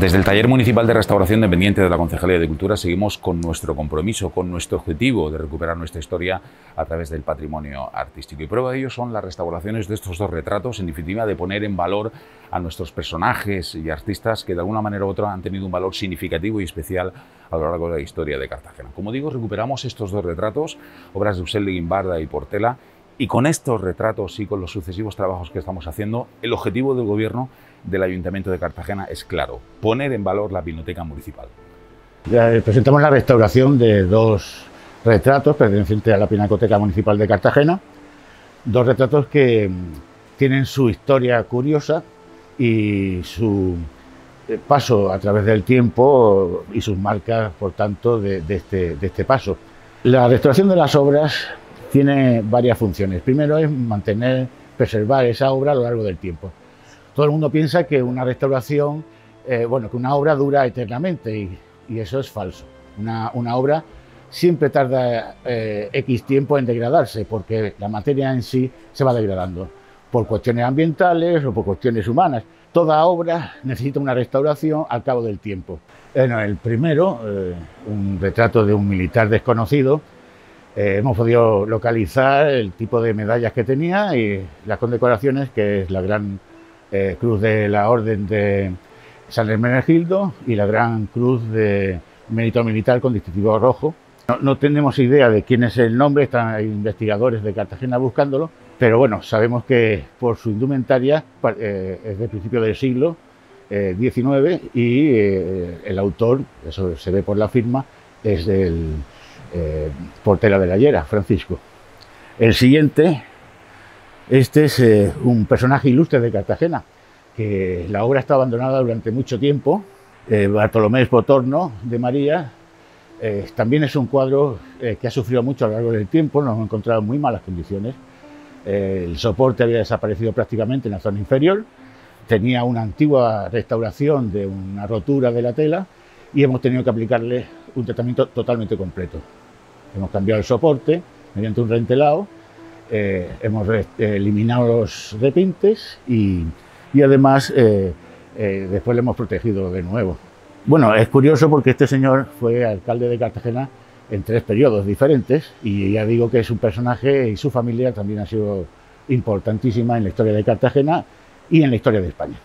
Desde el Taller Municipal de Restauración dependiente de la Concejalía de Cultura seguimos con nuestro compromiso, con nuestro objetivo de recuperar nuestra historia a través del patrimonio artístico. Y prueba de ello son las restauraciones de estos dos retratos, en definitiva de poner en valor a nuestros personajes y artistas que de alguna manera u otra han tenido un valor significativo y especial a lo largo de la historia de Cartagena. Como digo, recuperamos estos dos retratos, obras de Eusebio Guimbarda y Portela, y con estos retratos y con los sucesivos trabajos que estamos haciendo, el objetivo del Gobierno del Ayuntamiento de Cartagena es claro, poner en valor la biblioteca municipal. Presentamos la restauración de dos retratos pertenecientes a la Pinacoteca Municipal de Cartagena, dos retratos que mm, tienen su historia curiosa y su eh, paso a través del tiempo y sus marcas, por tanto, de, este, de este paso. La restauración de las obras tiene varias funciones. Primero es mantener, preservar esa obra a lo largo del tiempo. Todo el mundo piensa que una restauración, eh, bueno, que una obra dura eternamente y, eso es falso. Una, obra siempre tarda eh, X tiempo en degradarse porque la materia en sí se va degradando por cuestiones ambientales o por cuestiones humanas. Toda obra necesita una restauración al cabo del tiempo. Bueno, el primero, eh, un retrato de un militar desconocido, eh, hemos podido localizar el tipo de medallas que tenía y las condecoraciones, que es la gran eh, cruz de la Orden de San Hermenegildo y la gran cruz de mérito militar con distintivo rojo. No, tenemos idea de quién es el nombre, están investigadores de Cartagena buscándolo, pero bueno, sabemos que por su indumentaria eh, es de principio del siglo XIX y el autor, eso se ve por la firma, es del eh, Portela de la Llera, Francisco. El siguiente, este es eh, un personaje ilustre de Cartagena, que la obra está abandonada durante mucho tiempo. Eh, Bartolomé Espotorno de María también es un cuadro que ha sufrido mucho a lo largo del tiempo, nos hemos encontrado en muy malas condiciones. el soporte había desaparecido prácticamente en la zona inferior, tenía una antigua restauración de una rotura de la tela y hemos tenido que aplicarle un tratamiento totalmente completo. Hemos cambiado el soporte mediante un rentelado, eh, hemos eliminado los repintes y, además eh, eh, después le hemos protegido de nuevo. Bueno, es curioso porque este señor fue alcalde de Cartagena en tres periodos diferentes y ya digo que es un personaje y su familia también ha sido importantísima en la historia de Cartagena y en la historia de España.